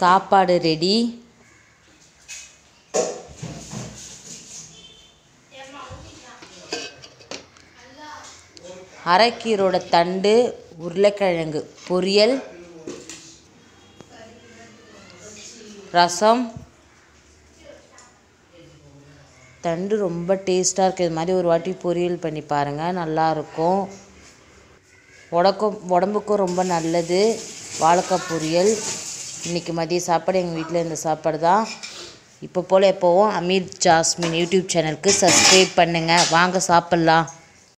சாப்பாடு ரெடி அரைக்கீரோட தண்டு உருளைக்கிழங்கு பொரியல் ரசம். தண்டு ரொம்ப டேஸ்ட்டாக இருக்குது இது மாதிரி ஒரு வாட்டி பொரியல் பண்ணி பாருங்கள் நல்லாயிருக்கும் உடக்கும் உடம்புக்கும் ரொம்ப நல்லது. வாழைக்காய் பொரியல். இன்றைக்கி மதிய சாப்பாடு எங்கள் வீட்டில் இந்த சாப்பாடு தான். இப்போ போல் எப்போவும் அமீர் ஜாஸ்மின் யூடியூப் சேனலுக்கு சப்ஸ்கிரைப் பண்ணுங்கள் வாங்க சாப்பிட்லாம்.